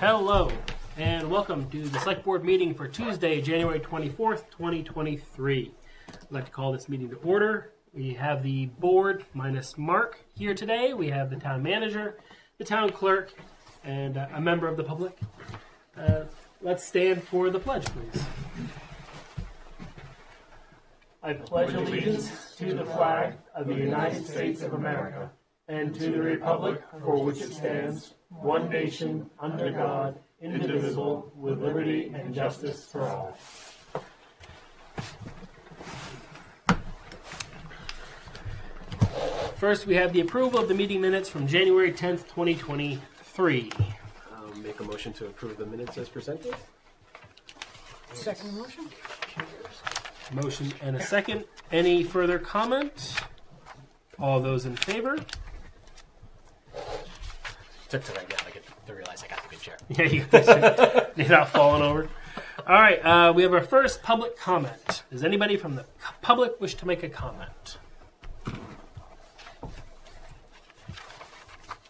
Hello, and welcome to the Select Board meeting for Tuesday, January 24th, 2023. I'd like to call this meeting to order. We have the board minus Mark here today. We have the town manager, the town clerk, and uh, a member of the public. Uh, let's stand for the pledge, please. I pledge allegiance to the flag of the United States of America and to the republic for which it stands, one nation, under God, indivisible, with liberty and justice for all. First, we have the approval of the meeting minutes from January 10th, 2023. I'll make a motion to approve the minutes as presented. Second motion? Motion and a second. Any further comment? All those in favor? Took till right now to, get, to realize I got the good chair. Yeah, you you're not falling over. All right, uh, we have our first public comment. Does anybody from the public wish to make a comment?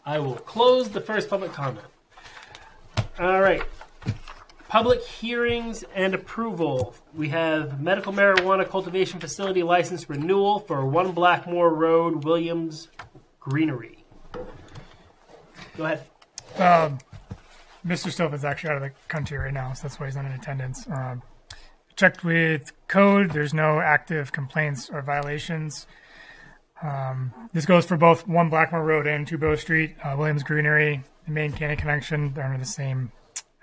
I will close the first public comment. All right. Public hearings and approval. We have medical marijuana cultivation facility license renewal for One Blackmore Road, Williams Greenery. Go ahead. Um, Mr. Stoffin's actually out of the country right now, so that's why he's not in attendance. Um, checked with code. There's no active complaints or violations. Um, this goes for both One Blackmore Road and Two Bow Street, uh, Williams Greenery, the main Cannon Connection. They're under the same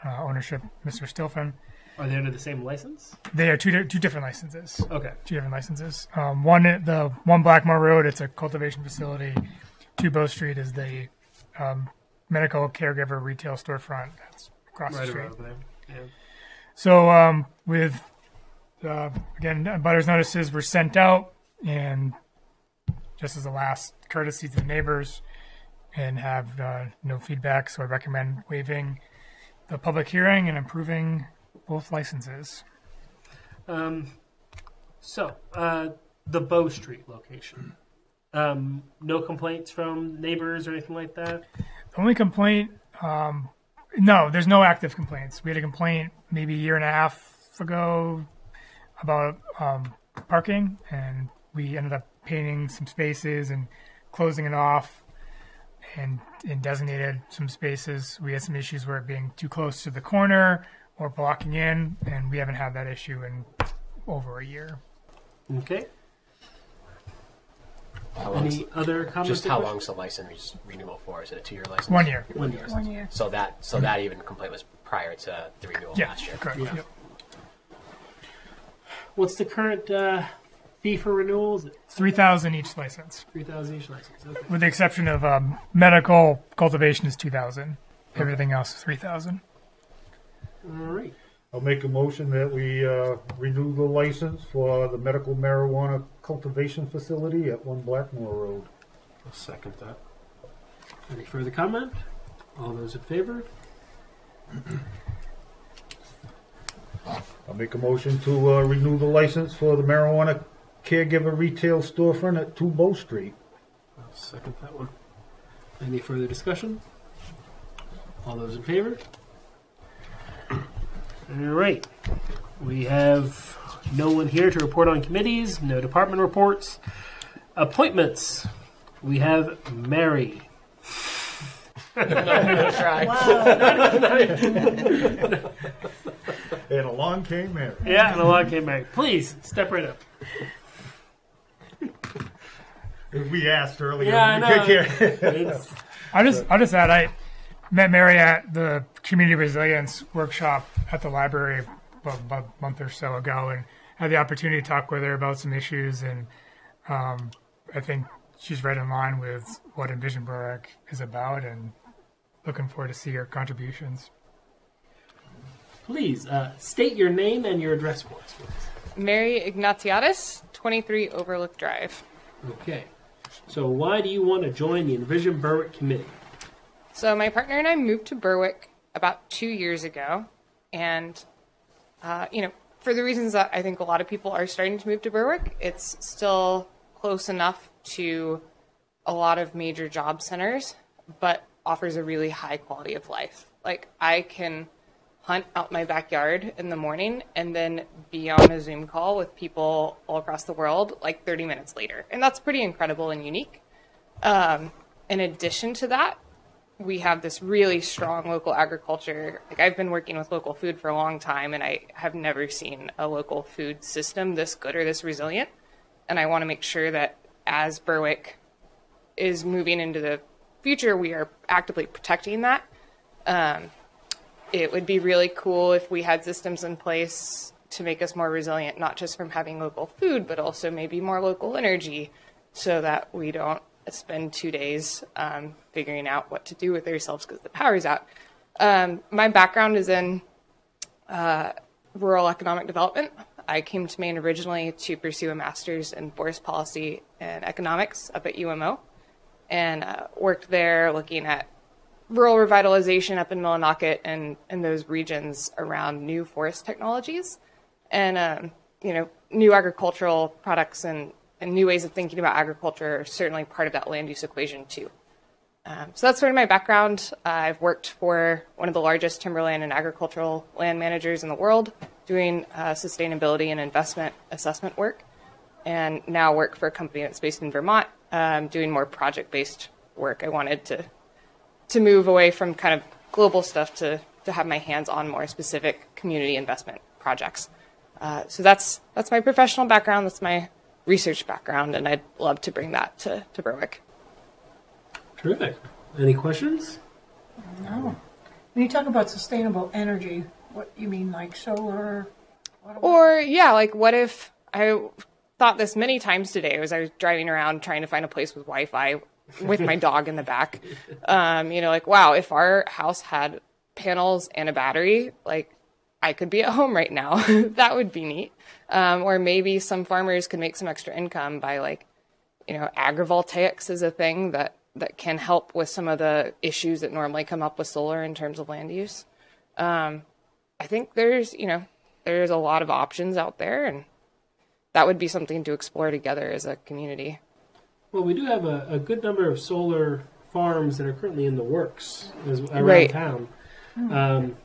uh, ownership, Mr. Stilfen. Are they under the same license? They are two di- two different licenses. Okay. two different licenses. Um, one, the one Blackmore Road, it's a cultivation facility. Two Bow Street is the um, medical caregiver retail storefront that's across the street. around there. Yeah. So um, with uh, again, butters notices were sent out, and just as a last courtesy to the neighbors, and have uh, no feedback. So I recommend waiving the public hearing and approving both licenses. Um, so, uh, the Bow Street location. Um, no complaints from neighbors or anything like that? Only complaint, um, no, there's no active complaints. We had a complaint maybe a year and a half ago about um, parking, and we ended up painting some spaces and closing it off and, and designated some spaces. We had some issues where it being too close to the corner or blocking in, and we haven't had that issue in over a year. Okay. How long's, Any other comments? just or how questions? long's the license renewal for? Is it a two-year license? One year. One year. One year. So that so that even complaint was prior to the renewal Yeah, last year. correct. Yeah. Yep. What's the current uh, fee for renewals? Three thousand each license. Three thousand each license. Okay. with the exception of um, medical cultivation is 2000 everything else is 3000 All right. I'll make a motion that we uh, renew the license for the medical marijuana cultivation facility at One Blackmore Road. I'll second that. Any further comment? All those in favor? I'll make a motion to uh, renew the license for the marijuana caregiver retail storefront at Two Bow Street. I'll second that one. Any further discussion? All those in favor? All right. We have no one here to report on committees, no department reports. Appointments. We have Mary. And along came Mary. Yeah, and along came Mary. Please step right up. We asked earlier. Yeah, I know. It's, i'll just i'll just add i met mary at the community resilience workshop at the library about, about a month or so ago and had the opportunity to talk with her about some issues and um, i think she's right in line with what envision berwick is about and looking forward to see her contributions please uh, state your name and your address for us. please. Mary Ignatiadis, 23 Overlook Drive. Okay. So, why do you want to join the Envision Berwick Committee? So my partner and I moved to Berwick about two years ago, and uh, you know, for the reasons that I think a lot of people are starting to move to Berwick, it's still close enough to a lot of major job centers, but offers a really high quality of life. Like I can hunt out my backyard in the morning and then be on a Zoom call with people all across the world like 30 minutes later. And that's pretty incredible and unique. Um, in addition to that, we have this really strong local agriculture. Like I've been working with local food for a long time and I have never seen a local food system this good or this resilient. And I want to make sure that as Berwick is moving into the future, we are actively protecting that. Um, it would be really cool if we had systems in place to make us more resilient, not just from having local food, but also maybe more local energy so that we don't spend two days um, figuring out what to do with ourselves because the power's out. Um, my background is in uh, rural economic development. I came to Maine originally to pursue a master's in forest policy and economics up at UMO and uh, worked there looking at rural revitalization up in Millinocket and in those regions around new forest technologies and um, you know new agricultural products and, and new ways of thinking about agriculture are certainly part of that land use equation too. Um, so that's sort of my background. Uh, I've worked for one of the largest timberland and agricultural land managers in the world, doing uh, sustainability and investment assessment work, and now work for a company that's based in Vermont, um, doing more project-based work. I wanted to to move away from kind of global stuff to to have my hands on more specific community investment projects. Uh, so that's that's my professional background. That's my research background, and I'd love to bring that to to Berwick. Terrific. Any questions? No. When you talk about sustainable energy, what you mean, like solar? Or yeah, like what if I thought this many times today as I was driving around trying to find a place with Wi-Fi with my dog in the back. Um, you know, like wow, if our house had panels and a battery, like I could be at home right now. that would be neat. Um, or maybe some farmers could make some extra income by like, you know, agrivoltaics is a thing that that can help with some of the issues that normally come up with solar in terms of land use. Um, I think there's, you know, there's a lot of options out there, and that would be something to explore together as a community. Well, we do have a, a good number of solar farms that are currently in the works as, around Right. town. Um,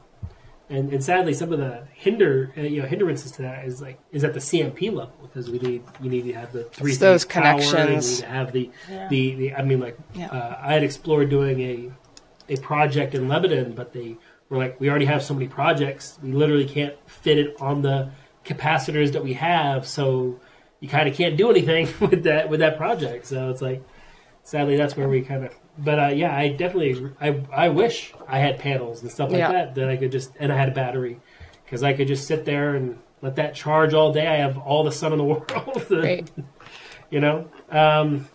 and, and sadly, some of the hinder uh, you know hindrances to that is like is at the CMP level because we need you need to have the three It's those phase power, connections. You need to have the, Yeah. the the I mean like Yeah. uh, I had explored doing a a project in Lebanon, but they were like we already have so many projects, we literally can't fit it on the capacitors that we have, so you kind of can't do anything with that with that project. So it's like sadly that's where we kind of but uh, yeah i definitely. I, I wish i had panels and stuff like Yeah. that that i could just and i had a battery because i could just sit there and let that charge all day i have all the sun in the world Right. you know um,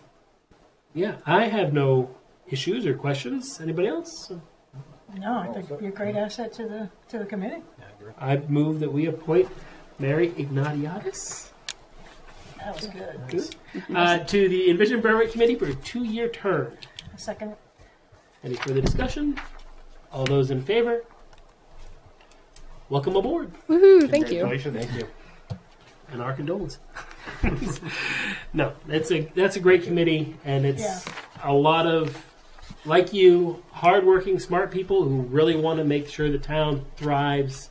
yeah i have no issues or questions anybody else No, I think you're a great asset to the to the committee. i move that we appoint mary ignatiadis That was good. Good. uh, to the envision berwick committee for a two-year term Second, Any further discussion? All those in favor? Welcome aboard, Woohoo! Thank you. Thank you. and our condolences. no, that's a that's a great committee, and it's Yeah. a lot of like you, hardworking, smart people who really want to make sure the town thrives.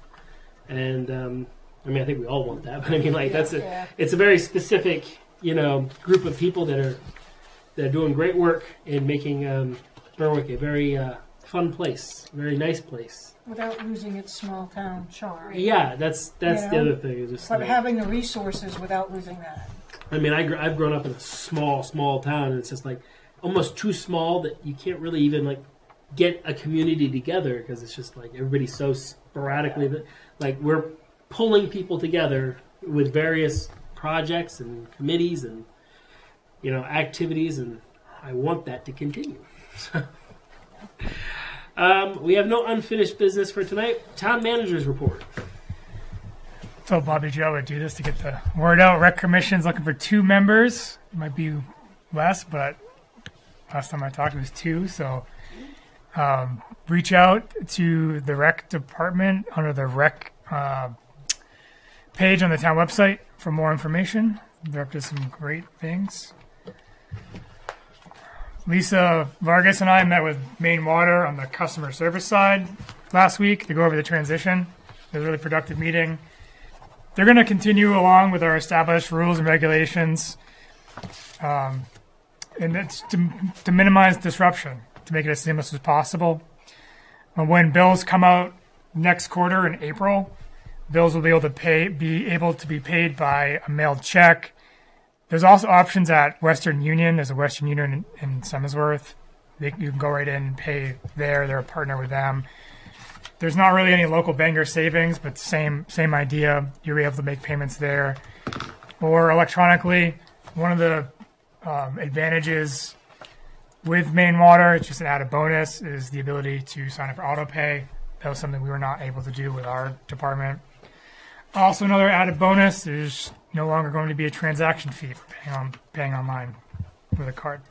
And um, I mean, I think we all want that, but I mean, like that's a Yeah. it's a very specific, you know, group of people that are that are doing great work in making um, Berwick a very uh, fun place, very nice place. without losing its small town charm. Yeah, that's that's You the know? other thing. Is just But like- having the resources without losing that. I mean, I gr- I've grown up in a small, small town, and it's just like almost too small that you can't really even like get a community together because it's just like everybody's so sporadically that like we're pulling people together with various projects and committees and you know activities, and I want that to continue. um, we have no unfinished business for tonight. Town managers report. told Bobby Joe would do this to get the word out. Rec Commission's looking for two members. It might be less, but last time I talked it was two. So um, reach out to the Rec Department under the Rec uh, page on the town website for more information. They're up to some great things. Lisa Vargas and I met with Maine Water on the customer service side. last week to go over the transition. It was a really productive meeting. They're going to continue along with our established rules and regulations, um, and it's to, to minimize disruption, to make it as seamless as possible. Uh, when bills come out next quarter in April, bills will be able to pay be able to be paid by a mailed check. There's also options at Western Union. There's a Western Union in, in Somersworth. They, you can go right in and pay there. They're a partner with them. There's not really any local Bangor savings, but same same idea. You're able to make payments there, or electronically. One of the um, advantages with Maine Water, it's just an added bonus, is the ability to sign up for auto pay. That was something we were not able to do with our department. Also, another added bonus is no longer going to be a transaction fee for paying on paying online with a card.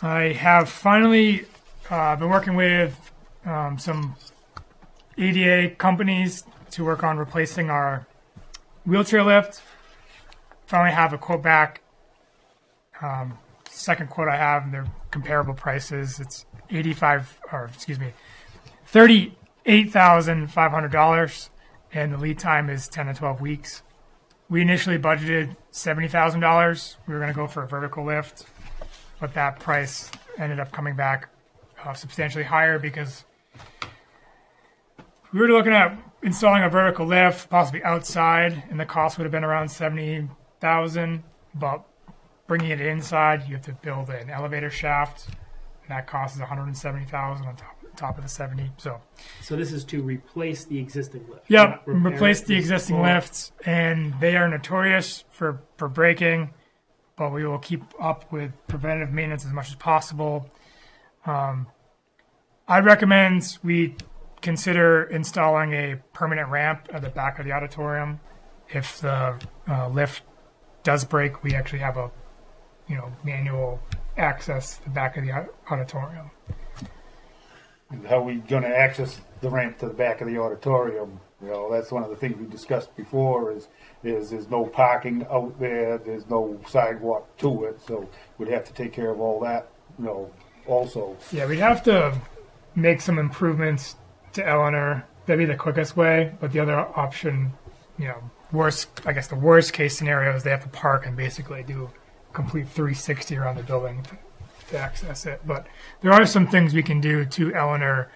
I have finally uh, been working with um, some ADA companies to work on replacing our wheelchair lift. Finally, have a quote back. Um, second quote I have, and they're comparable prices. It's eighty-five, or excuse me, thirty-eight thousand five hundred dollars, and the lead time is ten to twelve weeks. We initially budgeted seventy thousand dollars. We were going to go for a vertical lift, but that price ended up coming back uh, substantially higher because we were looking at installing a vertical lift, possibly outside, and the cost would have been around seventy thousand. But bringing it inside, you have to build an elevator shaft, and that cost is one hundred and seventy thousand on top top of the seventy. So, So this is to replace the existing lift. yep, replace the existing full- lifts, and they are notorious for for breaking. But we will keep up with preventative maintenance as much as possible. Um, I'd recommend we consider installing a permanent ramp at the back of the auditorium. If the uh, lift does break, we actually have a you know manual access to the back of the auditorium. How we gonna access the ramp to the back of the auditorium? You know, that's one of the things we discussed before is, is there's no parking out there, there's no sidewalk to it, so we'd have to take care of all that, you know, also. Yeah, we'd have to make some improvements to Eleanor. That'd be the quickest way. But the other option, you know, worst, I guess the worst case scenario is they have to park and basically do complete 360 around the building to, access it. But there are some things we can do to Eleanor.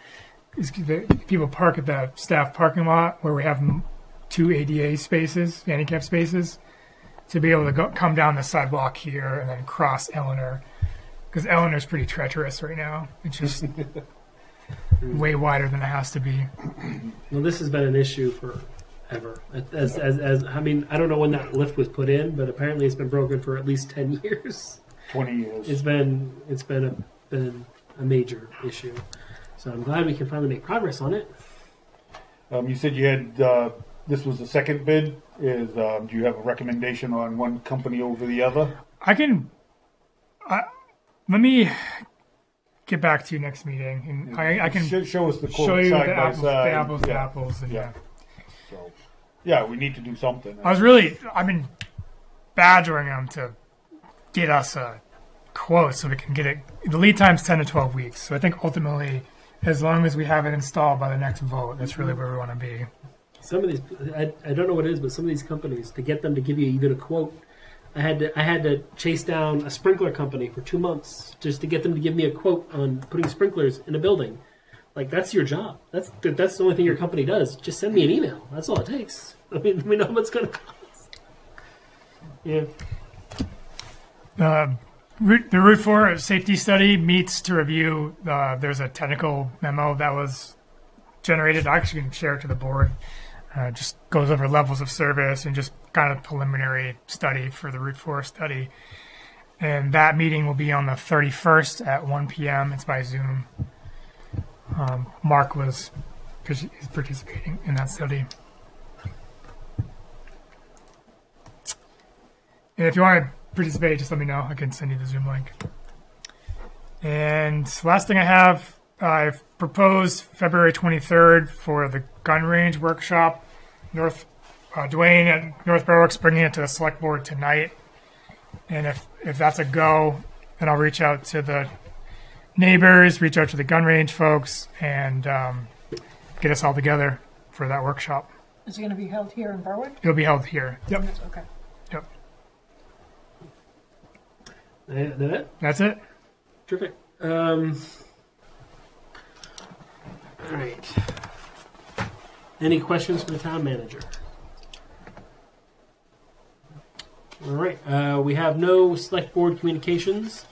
Is people park at the staff parking lot where we have two ADA spaces, handicap spaces, to be able to go, come down the sidewalk here and then cross Eleanor because Eleanor's pretty treacherous right now. It's just way wider than it has to be. Well, this has been an issue forever. As, as, as, I mean, I don't know when that lift was put in, but apparently it's been broken for at least ten years. Twenty years. It's been it's been a been a major issue. So I'm glad we can finally make progress on it. Um, you said you had, uh, this was the second bid, is, um, do you have a recommendation on one company over the other? I can. I, let me get back to you next meeting, and I, I can Show, show us the show quote you the by apples, the apples, to Yeah, apples, and Yeah. yeah. So, yeah, we need to do something. I was really, I've been badgering them to get us a quote so we can get it. The lead time's 10 to 12 weeks. So I think ultimately, as long as we have it installed by the next vote, that's really where we want to be. Some of these, I, I don't know what it is, but some of these companies to get them to give you even a quote, I had to I had to chase down a sprinkler company for two months just to get them to give me a quote on putting sprinklers in a building. Like that's your job. That's that's the only thing your company does. Just send me an email. That's all it takes. I mean, we know what's going to cost. Yeah. Uh, the Route 4 safety study meets to review. Uh, there's a technical memo that was generated. I actually can share it to the board. Uh, just goes over levels of service and just kind of preliminary study for the Route 4 study. And that meeting will be on the 31st at 1 p.m. It's by Zoom. Um, Mark was is participating in that study. And if you want to participate, just let me know. I can send you the Zoom link. And last thing I have, I've proposed February 23rd for the gun range workshop. North uh, Dwayne at North Berwick's bringing it to the select board tonight. And if, if that's a go, then I'll reach out to the neighbors, reach out to the gun range folks, and um, get us all together for that workshop. Is it going to be held here in Berwick? It'll be held here. Yep. Okay. That it? That's it. Terrific. Um, all right. Any questions for the town manager? All right. Uh, we have no select board communications.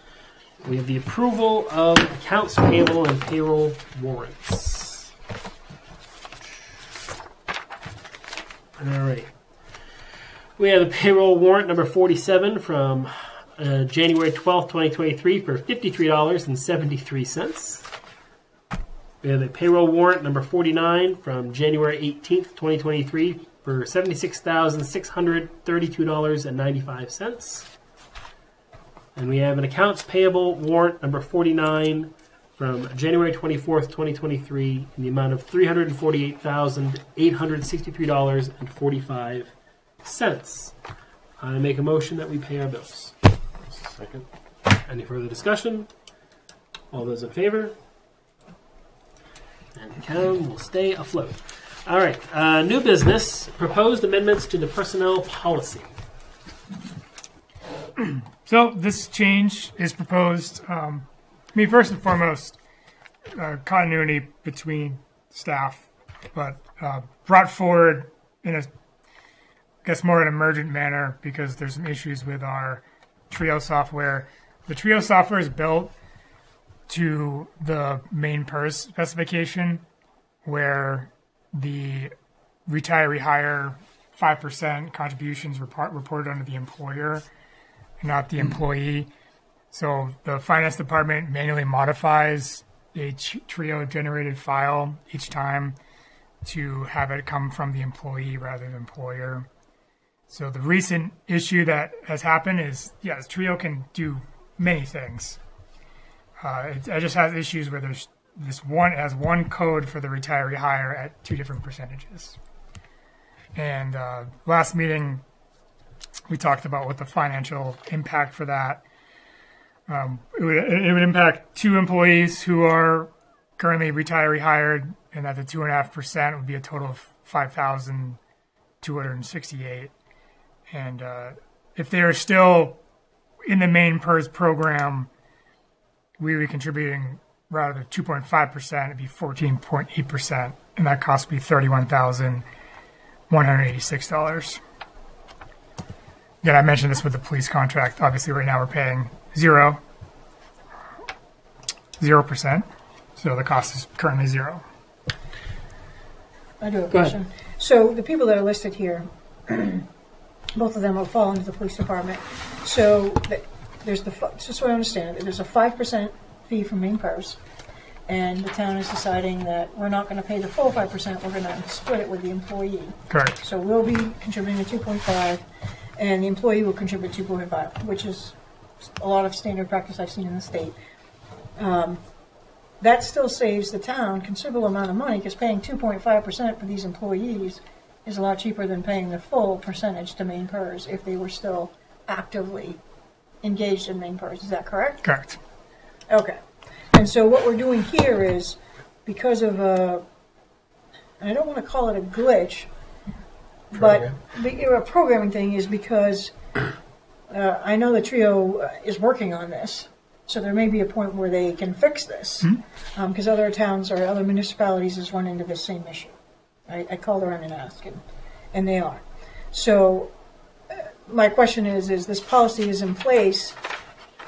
We have the approval of accounts payable and payroll warrants. All right. We have the payroll warrant number 47 from uh, January 12th, 2023 for $53.73. We have a payroll warrant number 49 from January 18th, 2023 for $76,632.95. And we have an accounts payable warrant number 49 from January 24th, 2023 in the amount of $348,863.45. I make a motion that we pay our bills. Second. Any further discussion? All those in favor? And town will stay afloat. All right, uh, new business, proposed amendments to the personnel policy. So this change is proposed. Um, I mean, first and foremost, uh, continuity between staff, but uh, brought forward in a, I guess, more an emergent manner because there's some issues with our Trio software. The Trio software is built to the Maine PERS specification, where the retiree hire five percent contributions report, reported under the employer not the hmm. employee. So the finance department manually modifies a Trio generated file each time to have it come from the employee rather than employer. So the recent issue that has happened is yes, Trio can do many things. Uh, it, it just has issues where there's this one has one code for the retiree hire at two different percentages. And uh, last meeting, we talked about what the financial impact for that. Um, it, would, it would impact two employees who are currently retiree hired, and that the two and a half percent would be a total of five thousand two hundred and sixty-eight. And uh, if they are still in the Maine PERS program, we would be contributing rather than two point five percent, it'd be fourteen point eight percent, and that cost would be thirty-one thousand one hundred eighty-six dollars. Again, I mentioned this with the police contract. Obviously, right now we're paying zero, zero percent. So the cost is currently zero. I do have a Go ahead. question. So the people that are listed here, both of them will fall into the police department. So th- there's the, fi- just so I understand it, there's a five percent fee from Maine PERS. And the town is deciding that we're not gonna pay the full five percent, we're gonna split it with the employee. Correct. So we'll be contributing the point five, and the employee will contribute two point five, which is a lot of standard practice I've seen in the state. Um, That still saves the town considerable amount of money, because paying two point five percent for these employees is a lot cheaper than paying the full percentage to Maine PERS if they were still actively engaged in Maine PERS. Is that correct? Correct. Okay. And so what we're doing here is, because of a, I don't want to call it a glitch, but the, a programming thing is because uh, I know the trio uh, is working on this, so there may be a point where they can fix this, because other towns or other municipalities has run into the same issue. I, I called around and asked, and, and they are. So uh, my question is, is this policy is in place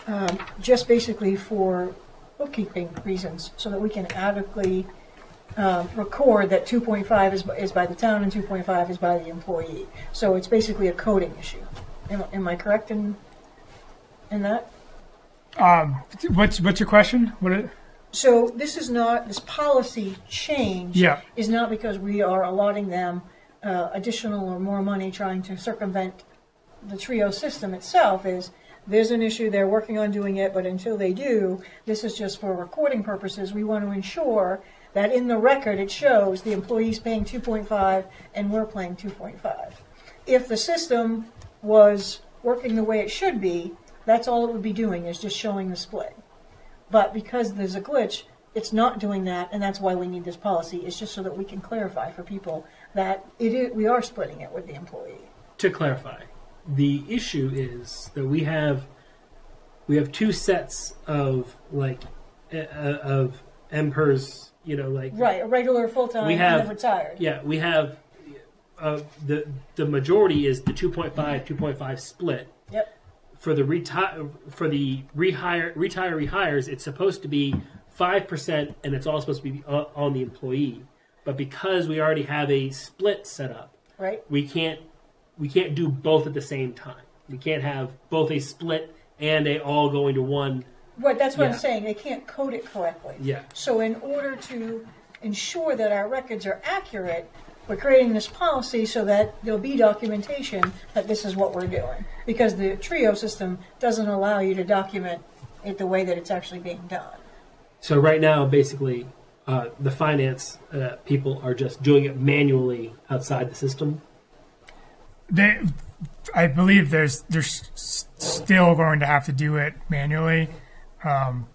um, just basically for bookkeeping reasons, so that we can adequately um, record that 2.5 is, is by the town and 2.5 is by the employee. So it's basically a coding issue. Am, am I correct in, in that? Um, what's what's your question? What? It, So this is not, this policy change Yeah. is not because we are allotting them uh, additional or more money trying to circumvent the TRIO system itself is, there's an issue, they're working on doing it, but until they do, this is just for recording purposes. We want to ensure that in the record, it shows the employee's paying 2.5 and we're paying 2.5. If the system was working the way it should be, that's all it would be doing, is just showing the split. But because there's a glitch, it's not doing that, and that's why we need this policy. It's just so that we can clarify for people that it is, we are splitting it with the employee. to clarify, the issue is that we have we have two sets of like uh, of emperors. you know, like Right, a regular full-time We have- retired. Yeah, we have uh, the the majority is the 2.5 2.5 split. Yep. For the retire for the rehire retire rehires, it's supposed to be five percent, and it's all supposed to be on the employee. But because we already have a split set up, Right? we can't we can't do both at the same time. We can't have both a split and a all going to one. Right, that's what Yeah. I'm saying. They can't code it correctly. Yeah. So in order to ensure that our records are accurate, we're creating this policy so that there'll be documentation that this is what we're doing. Because the TRIO system doesn't allow you to document it the way that it's actually being done. So right now, basically, uh, the finance uh, people are just doing it manually outside the system. They, I believe there's there's s- still going to have to do it manually, um,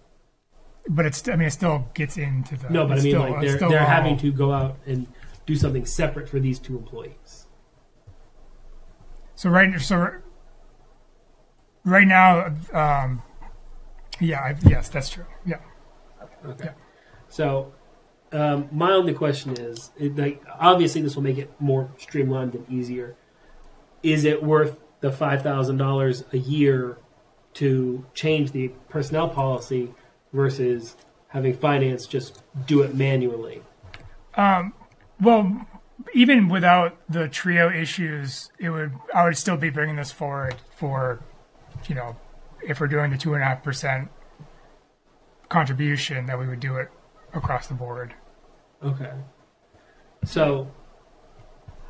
but it's I mean it still gets into the No, but I mean, still- like they're they're all- having to go out and do something separate for these two employees. So right so right now, um, yeah, I, yes, that's true. Yeah, Okay. Yeah. So, um, my only question is, it, like, obviously, this will make it more streamlined and easier. Is it worth the five thousand dollars a year to change the personnel policy versus having finance just do it manually? Well, even without the trio issues, it would I would still be bringing this forward for, you know, if we're doing the two and a half percent contribution, that we would do it across the board. Okay. So,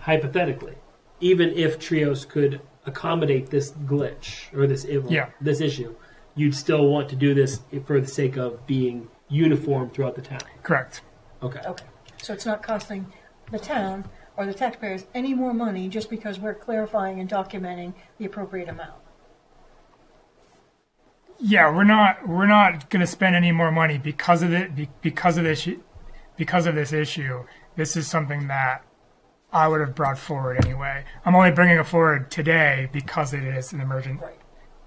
hypothetically, even if trios could accommodate this glitch or this ill, Yeah. this issue, you'd still want to do this for the sake of being uniform throughout the town. Correct. Okay. Okay. So it's not costing the town or the taxpayers any more money just because we're clarifying and documenting the appropriate amount. Yeah, we're not we're not going to spend any more money because of it because of this because of this issue. This is something that I would have brought forward anyway. I'm only bringing it forward today because it is an emergent Right.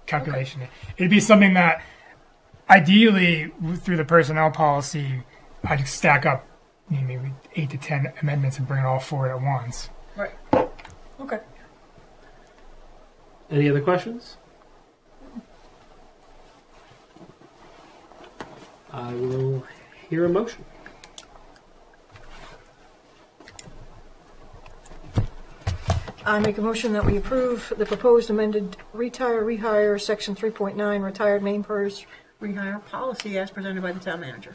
calculation. It'd be something that ideally through the personnel policy, I'd stack up maybe eight to ten amendments and bring it all forward at once. Right. Okay. Any other questions? I will hear a motion. I make a motion that we approve the proposed amended retire, rehire, section 3.9, retired Maine PERS rehire policy as presented by the town manager.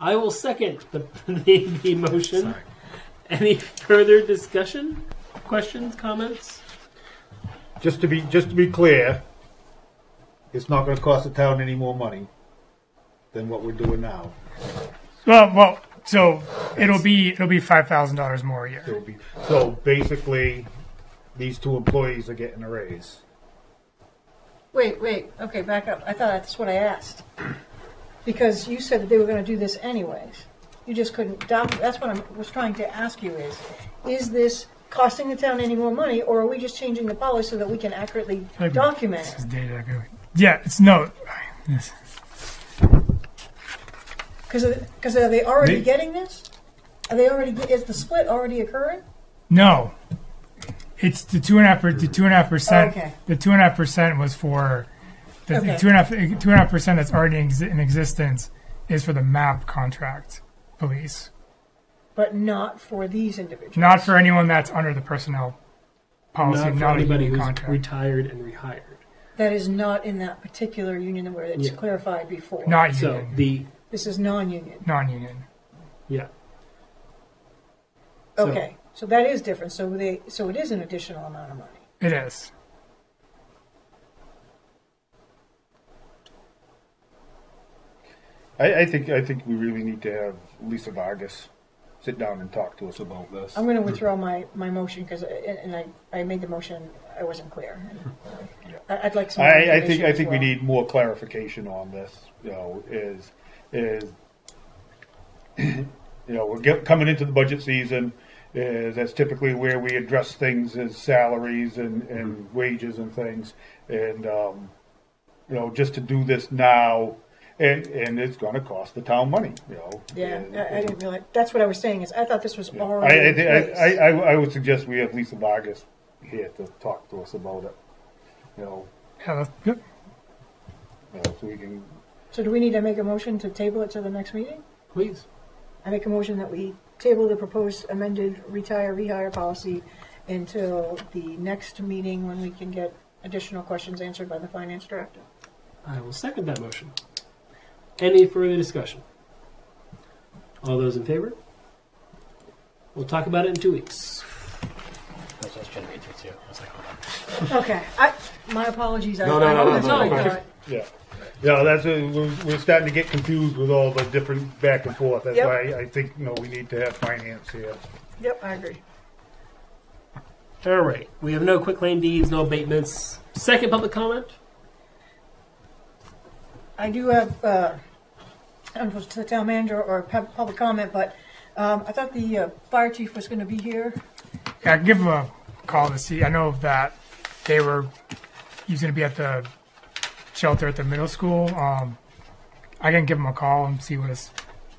I will second the, the, the motion. Any further discussion? Questions? Comments? Just to be, just to be clear, it's not gonna cost the town any more money than what we're doing now. Well, well, so it'll be it'll be five thousand dollars more a year. It will be, so basically, these two employees are getting a raise. Wait, wait, okay, back up. I thought that's what I asked. Because you said that they were gonna do this anyways. You just couldn't doc, that's what I was trying to ask you is, is this costing the town any more money, or are we just changing the policy so that we can accurately document This it? is data. go- Yeah, it's no. This, Because, because are they already Me- getting this? Are they already, get- is the split already occurring? no, it's the two and a half. per- The two and a half percent. Okay. The two and a half percent was for the, the Okay. two and a half. Two and a half percent that's already in, in existence is for the MAP contract police, But not for these individuals? not for anyone that's under the personnel policy. Not for not anybody who's contract. retired and rehired. That is not in that particular union where it's Yeah. clarified before. not So union. the This is non-union. non-union. yeah. So- Okay, so that is different. So they, so it is an additional amount of money. It is. I, I think, I think we really need to have Lisa Vargas sit down and talk to us about this. I'm going to withdraw my, my motion because, and I, I made the motion, I wasn't clear. I- I'd like some. I, I think, I think we need more clarification on this, you know, is, is, you know, we're get, coming into the budget season, is, that's typically where we address things as salaries and, and wages and things, and, um, you know, just to do this now, and, and it's gonna cost the town money, you know. Yeah, And- I, I didn't realize, that's what I was saying, is I thought this was I, already I, in thi- I, place. I, I would suggest we have Lisa Vargas here to talk to us about it, you know, Yeah, that's good. you know, so we can So do we need to make a motion to table it to the next meeting? Please. I make a motion that we table the proposed amended retire, rehire policy until the next meeting when we can get additional questions answered by the finance director. I will second that motion. Any further discussion? All those in favor? We'll talk about it in two weeks. I was just trying to read through too. I was like, hold on. Okay, I, my apologies. I- No, no, I- no, no, that's no, all I no. thought. Yeah, yeah, that's, a- we're, we're starting to get confused with all the different back and forth. That's Yep. why I think, you know, we need to have finance here. Yep, I agree. All right. We have no quitclaim deeds, no abatements. Second public comment. I do have, uh, I don't know if to the town manager or pub- public comment, but um, I thought the uh, fire chief was going to be here. Yeah, give him a call to see. I know that they were. He's going to be at the shelter at the middle school. Um, I can give him a call and see what his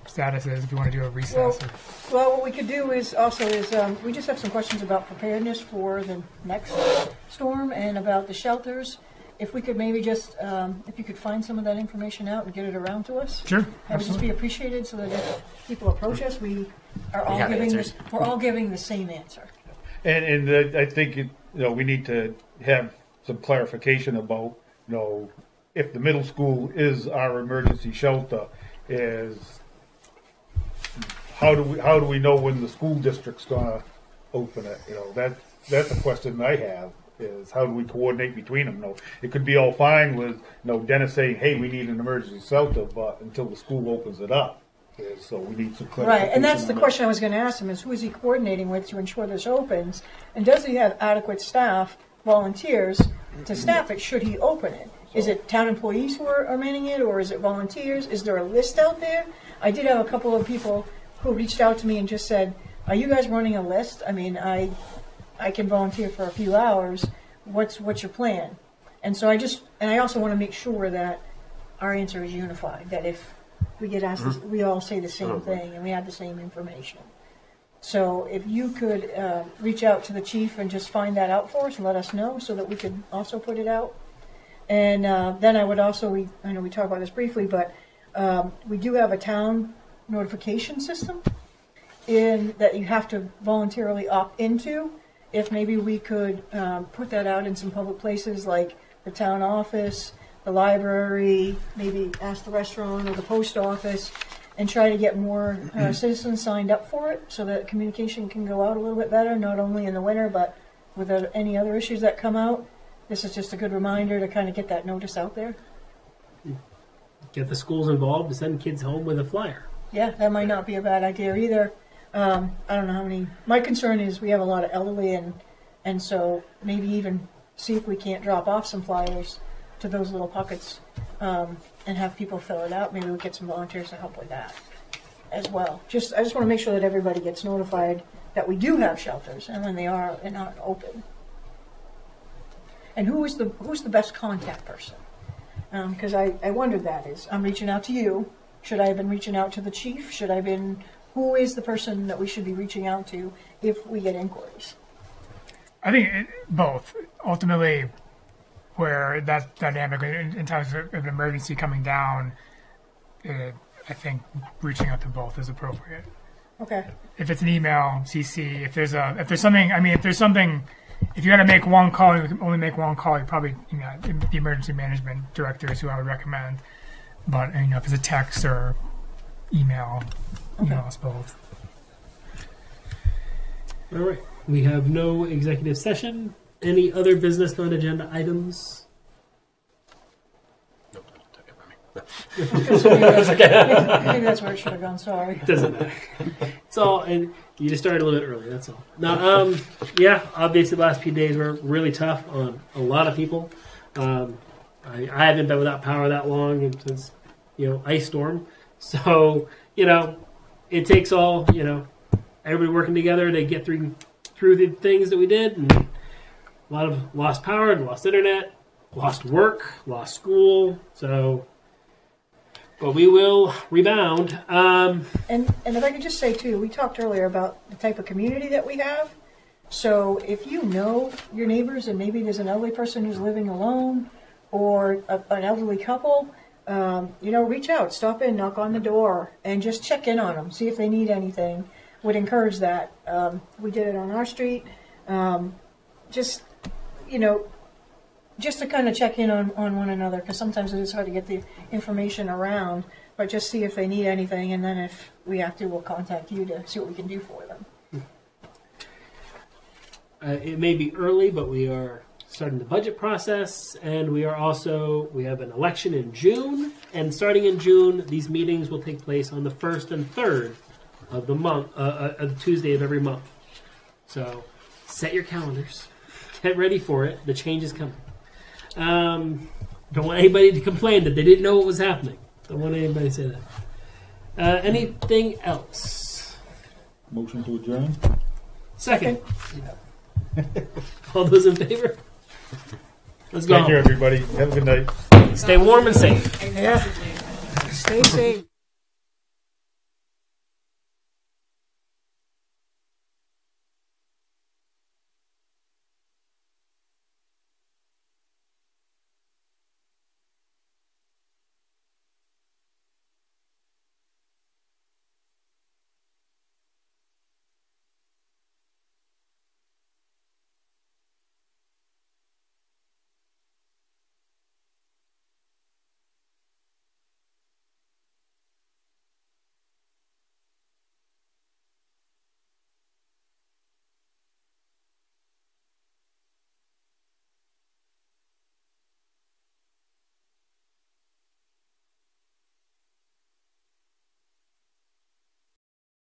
status is if you want to do a recess. Well- or, Well, what we could do is also is, um, we just have some questions about preparedness for the next storm and about the shelters. If we could maybe just, um, if you could find some of that information out and get it around to us, sure, that would just absolutely. be appreciated so that if people approach us, we are all have giving answers. this, we're all giving the same answer. And, and uh, I think, it- you know, we need to have some clarification about, you know, if the middle school is our emergency shelter, is how do we, how do we know when the school district's gonna open it? You know, that, that's a question I have, is how do we coordinate between them? You know, it could be all fine with, you know, Dennis saying, hey, we need an emergency shelter, but until the school opens it up. is- So we need some clarification. Right, and that's the question I was gonna ask him, is who is he coordinating with to ensure this opens? And does he have adequate staff, volunteers, to staff it, should he open it? Is it town employees who are, are manning it, or is it volunteers? Is there a list out there? I did have a couple of people who reached out to me and just said, are you guys running a list? I mean, I, I can volunteer for a few hours, what's, what's your plan? And so I just, and I also wanna make sure that our answer is unified, that if we get asked, this, we all say the same thing and we have the same information. So if you could uh, reach out to the chief and just find that out for us and let us know so that we could also put it out. And uh, then I would also, we, I know we talked about this briefly, but um, we do have a town notification system in that you have to voluntarily opt into. If maybe we could um, put that out in some public places like the town office, the library, maybe ask the restaurant or the post office, and try to get more uh, citizens signed up for it so that communication can go out a little bit better, not only in the winter, but with uh, any other issues that come out. This is just a good reminder to kind of get that notice out there. Get the schools involved to send kids home with a flyer. Yeah, that might not be a bad idea either. Um, I don't know how many. My concern is we have a lot of elderly, and and so maybe even see if we can't drop off some flyers to those little pockets um, and have people fill it out. Maybe we get some volunteers to help with that as well. Just I just want to make sure that everybody gets notified that we do have shelters and when they are and aren't open. And who is the who's the best contact person? Because I, I wondered that is I'm reaching out to you. Should I have been reaching out to the chief? Should I have been who is the person that we should be reaching out to if we get inquiries? I think it, both. Ultimately, where that dynamic in, in times of an emergency coming down, uh, I think reaching out to both is appropriate. Okay. If it's an email, CC. If there's a if there's something, I mean, if there's something, if you got to make one call, you can only make one call. You probably you know the emergency management director is who I would recommend. But you know, if it's a text or email, email us both. All right. We have no executive session. Any other business non-agenda items? Nope, took it from me. Maybe that's where it should have gone. Sorry. Doesn't matter. It's all, and you just started a little bit early. That's all. Now, um, yeah, obviously the last few days were really tough on a lot of people. Um, I, I haven't been without power that long since you know ice storm. So you know, it takes all you know everybody working together to get through through the things that we did, and a lot of lost power and lost internet, lost work, lost school. So, but we will rebound. Um, And, and if I could just say too, we talked earlier about the type of community that we have. So if you know your neighbors and maybe there's an elderly person who's living alone or a, an elderly couple, um, you know, reach out, stop in, knock on the door, and just check in on them, see if they need anything. Would encourage that. Um, we did it on our street. Um, just, you know, just to kind of check in on, on one another because sometimes it is hard to get the information around. But just see if they need anything, and then if we have to, we'll contact you to see what we can do for them. Uh, it may be early, but we are starting the budget process, and we are also we have an election in June. And starting in June, these meetings will take place on the first and third of the month, uh, uh, of Tuesday of every month. So set your calendars, get ready for it. The change is coming. Um, don't want anybody to complain that they didn't know what was happening. Don't want anybody to say that. Uh, anything else? Motion to adjourn? Second. All those in favor? Let's go. Thank you, everybody. Have a good night. Stay warm and safe. Yeah. Stay safe.